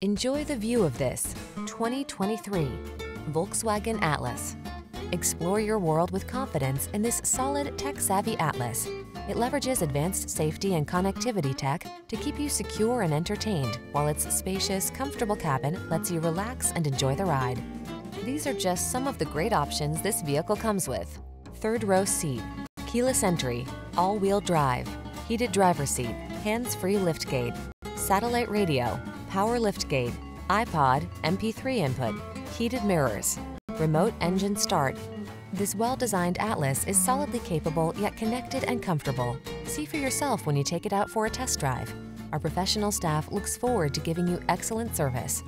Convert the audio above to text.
Enjoy the view of this 2023 Volkswagen Atlas. Explore your world with confidence in this solid, tech-savvy Atlas. It leverages advanced safety and connectivity tech to keep you secure and entertained, while its spacious, comfortable cabin lets you relax and enjoy the ride. These are just some of the great options this vehicle comes with. Third row seat, keyless entry, all-wheel drive, heated driver's seat, hands-free liftgate, satellite radio, power liftgate, iPod, MP3 input, heated mirrors, remote engine start. This well-designed Atlas is solidly capable yet connected and comfortable. See for yourself when you take it out for a test drive. Our professional staff looks forward to giving you excellent service.